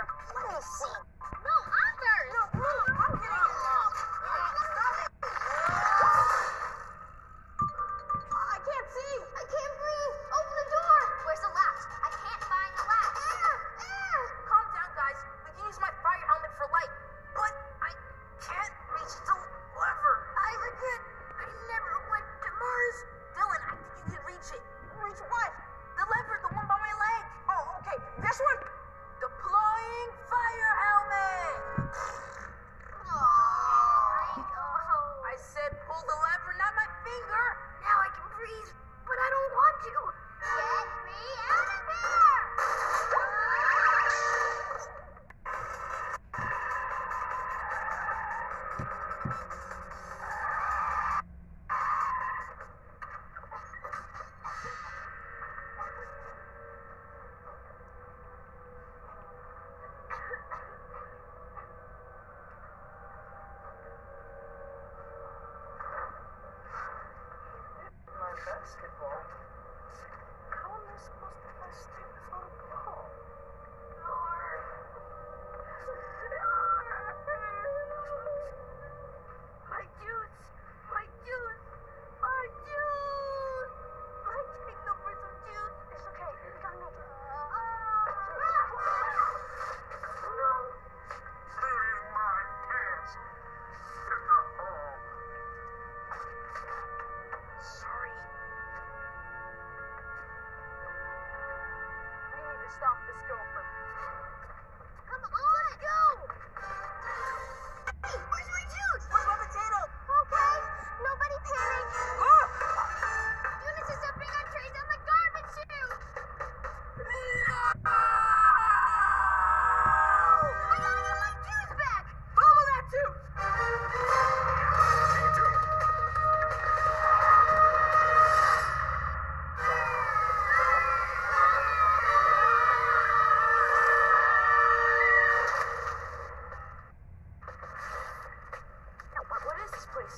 What a scene!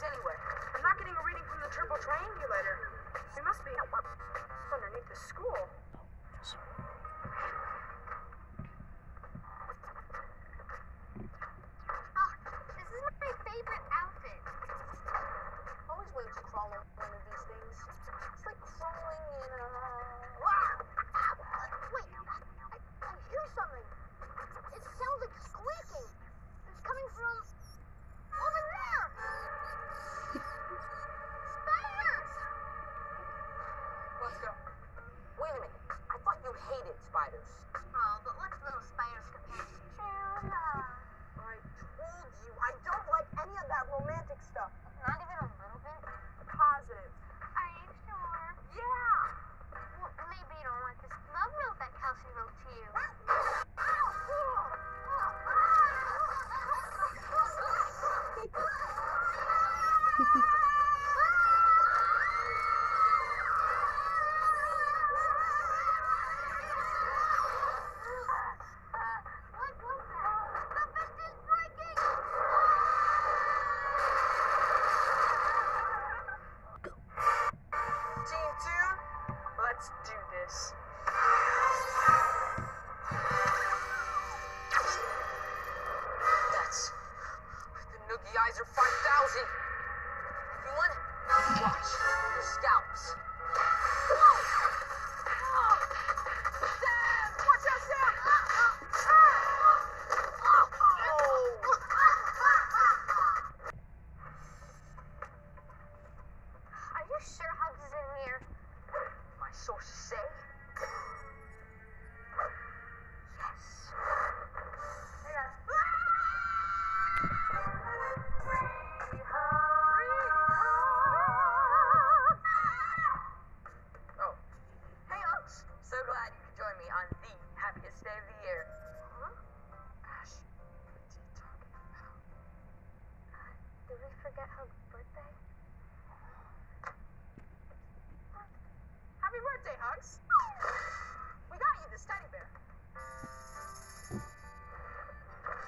anyway? I'm not getting a reading from the triple triangulator. We must be underneath the school. spiders. Small, but what's little spiders compared to true? I told you, I don't like any of that romantic stuff. Not even a little bit? Positive. Are you sure? Yeah! Well, maybe you don't want this love note that Kelsey wrote to you. Thank you. birthday, Hugs. We got you this teddy bear.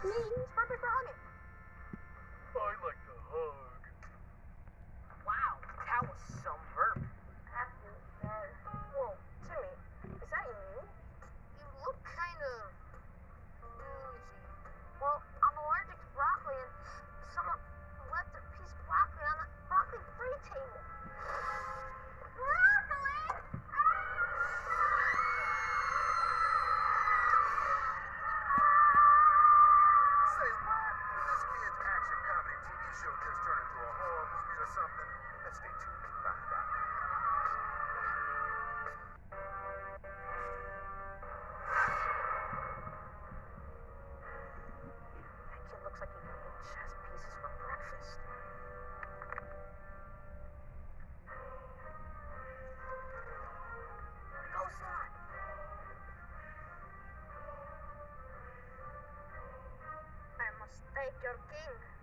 Me, It's perfect for hugging. Your king.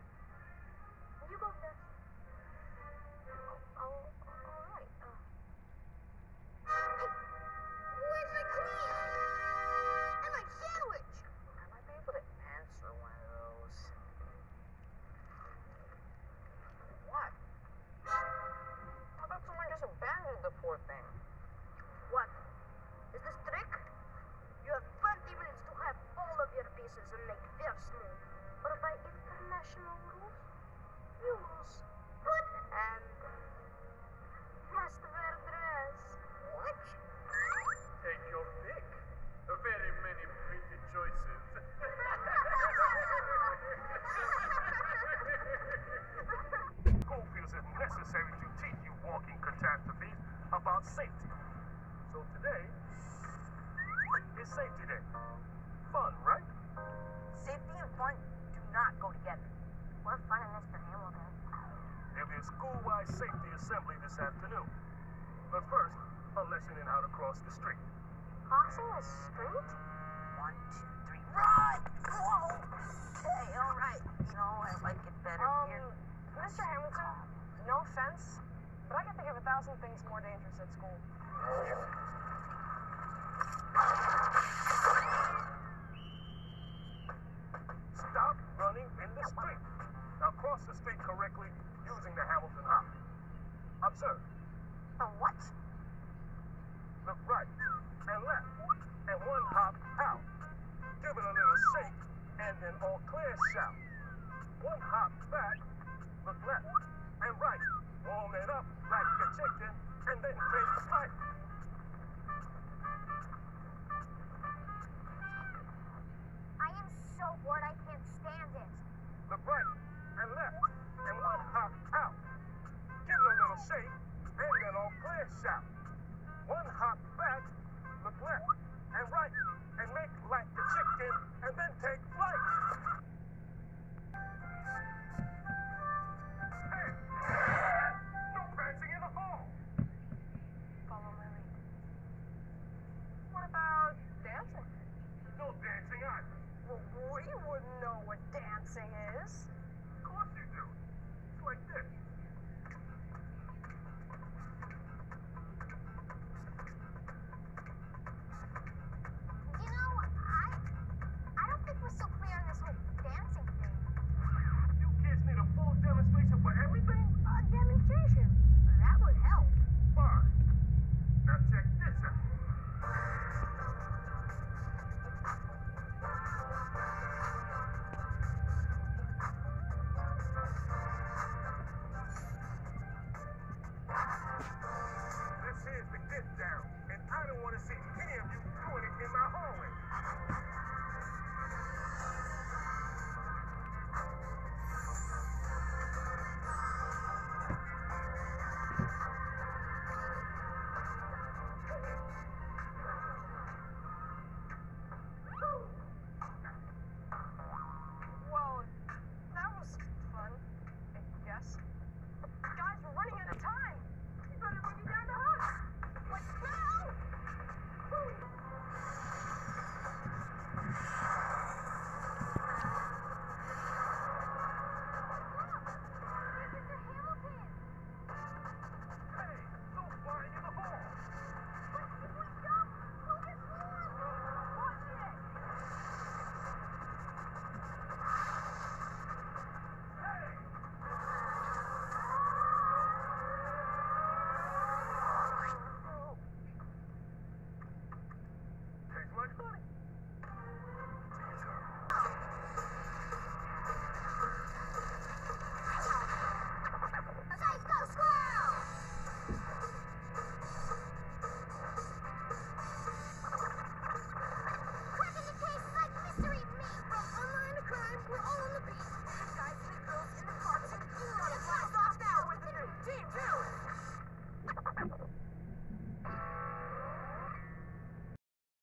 A school-wide safety assembly this afternoon. But first, a lesson in how to cross the street. Crossing the street? One, two, three, run! Whoa! Okay, all right. You know, I like it better Um, here. Mr. Hamilton, no offense, but I can think of a thousand things more dangerous at school. Then all clear shout. One hop back. Look left and right. Warm it up like a chicken and then take flight. I am so bored I can't stand it. Look right We wouldn't know what dancing is. Of course you do. It's like this.